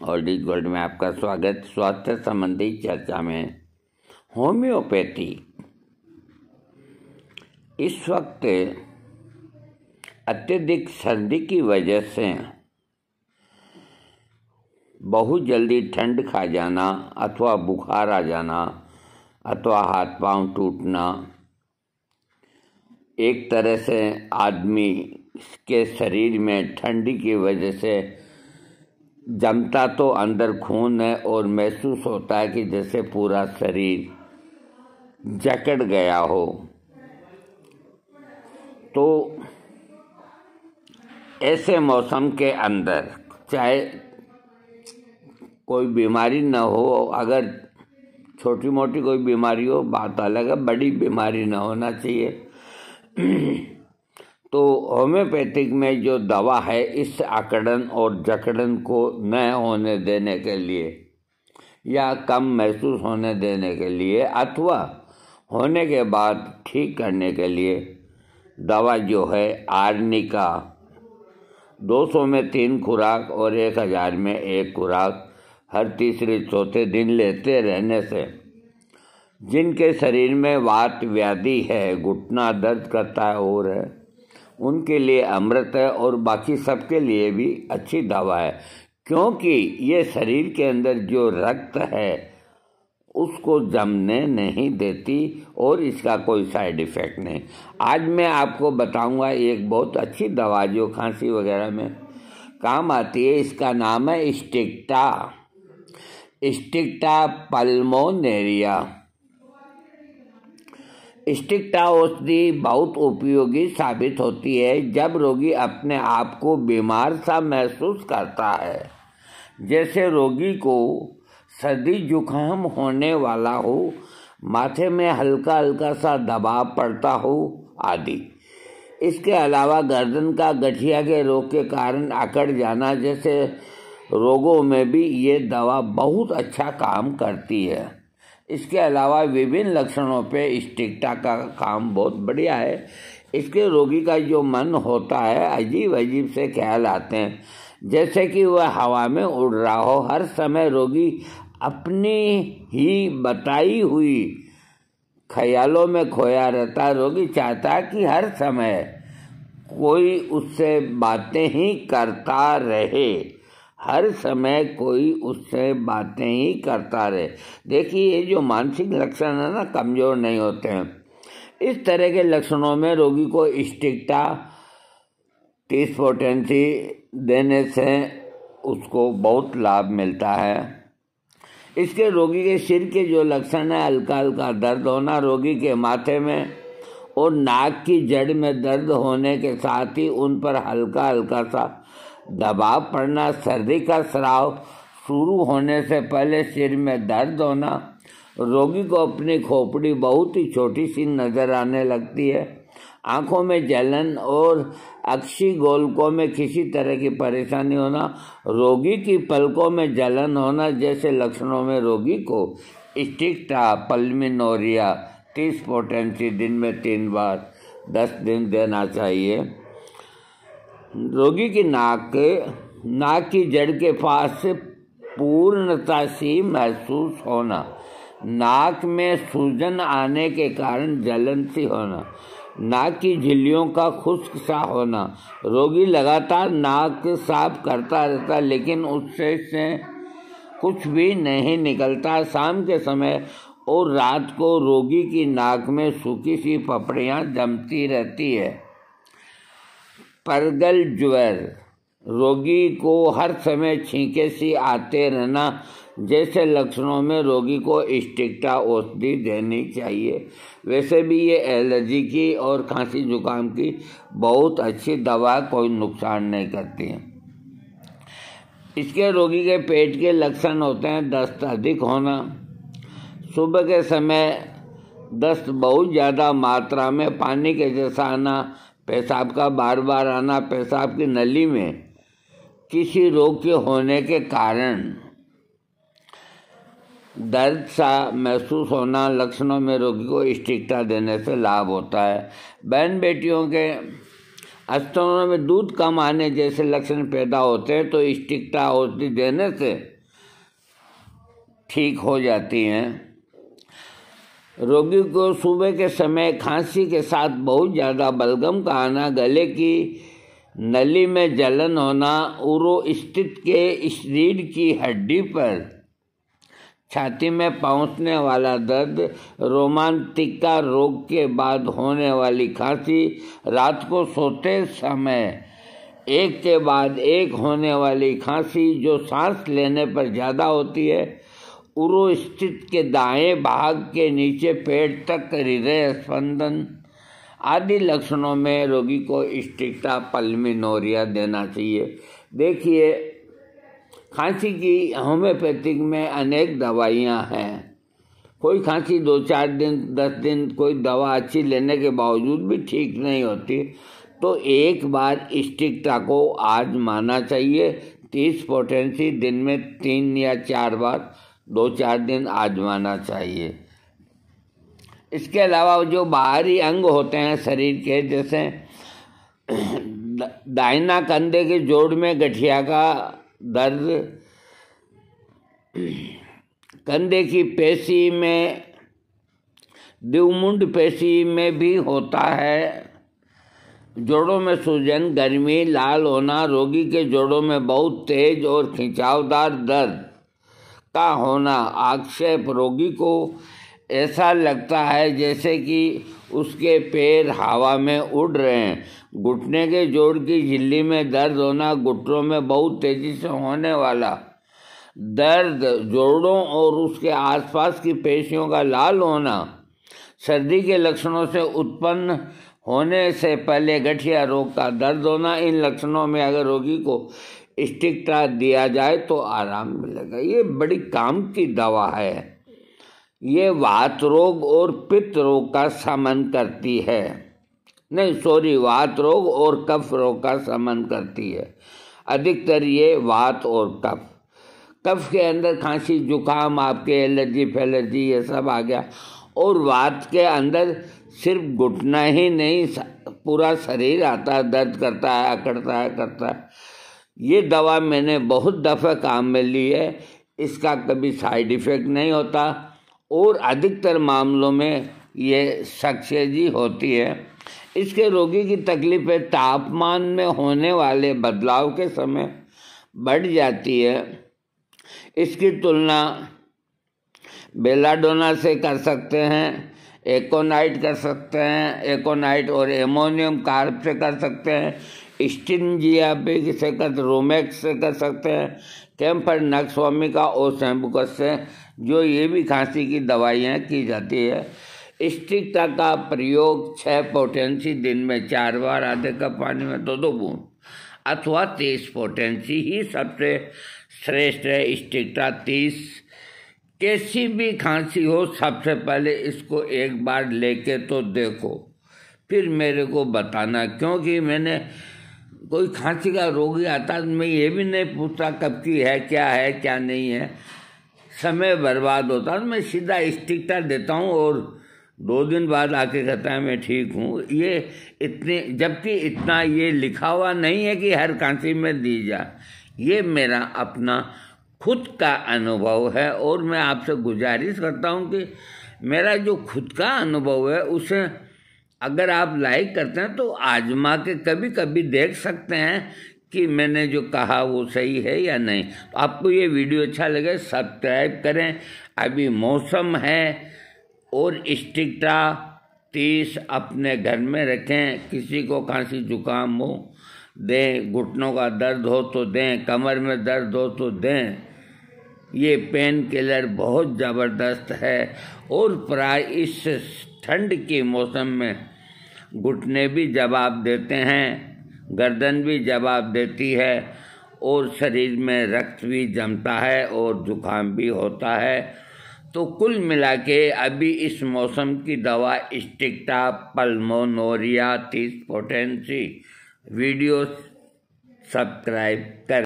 और D gold में आपका स्वागत, स्वास्थ्य संबंधी चर्चा में। होम्योपैथी। इस वक्त अत्यधिक सर्दी की वजह से बहुत जल्दी ठंड खा जाना अथवा बुखार आ जाना अथवा हाथ पाँव टूटना, एक तरह से आदमी के शरीर में ठंडी की वजह से जमता तो अंदर खून है और महसूस होता है कि जैसे पूरा शरीर जकड़ गया हो। तो ऐसे मौसम के अंदर, चाहे कोई बीमारी न हो, अगर छोटी मोटी कोई बीमारी हो, बात अलग है, बड़ी बीमारी न होना चाहिए। तो होम्योपैथिक में जो दवा है, इस आकड़न और जकड़न को न होने देने के लिए या कम महसूस होने देने के लिए अथवा होने के बाद ठीक करने के लिए दवा जो है, आर्निका। 200 में तीन खुराक और एक हज़ार में एक खुराक हर तीसरे चौथे दिन लेते रहने से, जिनके शरीर में वात, व्याधि है, घुटना दर्द करता है, और है। उनके लिए अमृत है और बाकी सबके लिए भी अच्छी दवा है। क्योंकि ये शरीर के अंदर जो रक्त है, उसको जमने नहीं देती और इसका कोई साइड इफ़ेक्ट नहीं। आज मैं आपको बताऊँगा एक बहुत अच्छी दवा जो खांसी वगैरह में काम आती है, इसका नाम है स्टिक्टा। Sticta pulmonaria. स्टिक्टा औषधि बहुत उपयोगी साबित होती है जब रोगी अपने आप को बीमार सा महसूस करता है। जैसे रोगी को सर्दी, जुकाम होने वाला हो, माथे में हल्का हल्का सा दबाव पड़ता हो आदि। इसके अलावा गर्दन का गठिया के रोग के कारण अकड़ जाना, जैसे रोगों में भी ये दवा बहुत अच्छा काम करती है। इसके अलावा विभिन्न लक्षणों पे स्टिक्टा का काम बहुत बढ़िया है। इसके रोगी का जो मन होता है अजीब अजीब से ख्याल आते हैं। जैसे कि वह हवा में उड़ रहा हो, हर समय रोगी अपनी ही बताई हुई ख्यालों में खोया रहता रोगी चाहता है कि हर समय कोई उससे बातें ही करता रहे। हर समय कोई उससे बातें ही करता रहे। देखिए, ये जो मानसिक लक्षण है ना, कमज़ोर नहीं होते हैं। इस तरह के लक्षणों में रोगी को स्टिकटा टीस पोटेंसी देने से उसको बहुत लाभ मिलता है। इसके रोगी के सिर के जो लक्षण है हल्का हल्का दर्द होना रोगी के माथे में और नाक की जड़ में दर्द होने के साथ ही उन पर हल्का हल्का सा दबाव पड़ना, सर्दी का स्राव शुरू होने से पहले सिर में दर्द होना, रोगी को अपनी खोपड़ी बहुत ही छोटी सी नज़र आने लगती है। आँखों में जलन और अक्षी गोलकों में किसी तरह की परेशानी होना, रोगी की पलकों में जलन होना जैसे लक्षणों में रोगी को स्टिक्टा, पल्मिनोरिया, तीस पोटेंसी दिन में तीन बार, दस दिन देना चाहिए। रोगी की नाक नाक की जड़ के पास से पूर्णता सी महसूस होना, नाक में सूजन आने के कारण जलन सी होना, नाक की झिल्लियों का खुश्क सा होना। रोगी लगातार नाक साफ़ करता रहता, लेकिन उससे से कुछ भी नहीं निकलता। शाम के समय और रात को रोगी की नाक में सूखी सी पपड़ियाँ जमती रहती है। परगल ज्वर। रोगी को हर समय छींके सी आते रहना, जैसे लक्षणों में रोगी को स्टिक्टा औषधि देनी चाहिए। वैसे भी ये एलर्जी की और खांसी जुकाम की बहुत अच्छी दवा कोई नुकसान नहीं करती है। इसके रोगी के पेट के लक्षण होते हैं दस्त अधिक होना। सुबह के समय दस्त बहुत ज़्यादा मात्रा में पानी के जैसा आना पेशाब का बार बार आना पेशाब की नली में किसी रोग के होने के कारण दर्द सा महसूस होना लक्षणों में रोगी को स्टिकता देने से लाभ होता है। बहन बेटियों के स्तनों में दूध कम आने जैसे लक्षण पैदा होते हैं तो स्टिक्टा औषधि देने से ठीक हो जाती हैं। रोगी को सुबह के समय खांसी के साथ बहुत ज़्यादा बलगम का आना, गले की नली में जलन होना, उरो स्थित के शरीर की हड्डी पर छाती में पहुँचने वाला दर्द रोमांतिका रोग के बाद होने वाली खांसी, रात को सोते समय एक के बाद एक होने वाली खांसी जो सांस लेने पर ज़्यादा होती है। उरो स्थित के दाएँ भाग के नीचे पेट तक हृदय स्पंदन आदि लक्षणों में रोगी को स्टिक्टा पल्मिनोरिया देना चाहिए। देखिए, खांसी की होम्योपैथिक में अनेक दवाइयाँ हैं। कोई खांसी दो चार दिन, दस दिन, कोई दवा अच्छी लेने के बावजूद भी ठीक नहीं होती तो एक बार स्टिक्टा को आज माना चाहिए। तीस पोटेंसी दिन में तीन या चार बार। दो चार दिन आजमाना चाहिए। इसके अलावा जो बाहरी अंग होते हैं शरीर के, जैसे दाहिना कंधे के जोड़ में गठिया का दर्द, कंधे की पेशी में, दिवमुंड पेशी में भी होता है। जोड़ों में सूजन, गर्मी, लाल होना, रोगी के जोड़ों में बहुत तेज और खिंचावदार दर्द। का होना आक्षेप रोगी को ऐसा लगता है जैसे कि उसके पैर हवा में उड़ रहे हैं। घुटने के जोड़ की झिल्ली में दर्द होना घुटनों में बहुत तेज़ी से होने वाला। दर्द जोड़ों और उसके आसपास की पेशियों का लाल होना, सर्दी के लक्षणों से उत्पन्न होने से पहले गठिया रोग का दर्द होना, इन लक्षणों में अगर रोगी को स्टिकटा दिया जाए तो आराम मिलेगा। ये बड़ी काम की दवा है। ये वात रोग और पित्त रोग का समन करती है। नहीं, सॉरी, वात रोग और कफ रोग का समन करती है। अधिकतर ये वात और कफ। कफ के अंदर खांसी, जुकाम, आपके एलर्जी, फैलर्जी, ये सब आ गया। और वात के अंदर सिर्फ़ घुटना ही नहीं पूरा शरीर आता है, दर्द करता है, अकड़ता है, करता है। ये दवा मैंने बहुत दफ़ा काम में ली है, इसका कभी साइड इफ़ेक्ट नहीं होता और अधिकतर मामलों में ये सक्सेस होती है। इसके रोगी की तकलीफ़ें तापमान में होने वाले बदलाव के समय बढ़ जाती है। इसकी तुलना बेलाडोना से कर सकते हैं, एकोनाइट कर सकते हैं, एकोनाइट और एमोनियम कार्ब से कर सकते हैं। स्टिंजिया से कर रोमैक्स से कर सकते हैं कैम्पर नक्सवामी का ओसैम्बुकस से, जो ये भी खांसी की दवाइयाँ की जाती है। स्टिकता का प्रयोग छः पोटेंसी दिन में चार बार, आधे कप पानी में दो दो बूंद, अथवा तेईस पोटेंसी ही सबसे श्रेष्ठ है स्टिकता तीस। कैसी भी खांसी हो, सबसे पहले इसको एक बार लेके तो देखो। फिर मेरे को बताना, क्योंकि मैंने कोई खांसी का रोगी आता तो मैं ये भी नहीं पूछता कब की है, क्या है, क्या नहीं है। समय बर्बाद होता तो मैं सीधा स्टिकटा देता हूँ और दो दिन बाद आके कहता है, मैं ठीक हूँ। ये इतने, जबकि इतना ये लिखा हुआ नहीं है कि हर खांसी में दी जा। ये मेरा अपना खुद का अनुभव है और मैं आपसे गुजारिश करता हूँ कि मेरा जो खुद का अनुभव है, उसे अगर आप लाइक करते हैं तो आजमा के कभी कभी देख सकते हैं कि मैंने जो कहा वो सही है या नहीं। आपको ये वीडियो अच्छा लगे, सब्सक्राइब करें। अभी मौसम है और स्टिकटा तीस अपने घर में रखें। किसी को खांसी जुकाम हो, दें घुटनों का दर्द हो तो दें, कमर में दर्द हो तो दें। ये पेन किलर बहुत ज़बरदस्त है और प्राय इस ठंड के मौसम में घुटने भी जवाब देते हैं, गर्दन भी जवाब देती है और शरीर में रक्त भी जमता है और जुकाम भी होता है। तो कुल मिला के अभी इस मौसम की दवा स्टिक्टा पल्मोनोरिया, तीस पोटेंसी वीडियो सब्सक्राइब कर।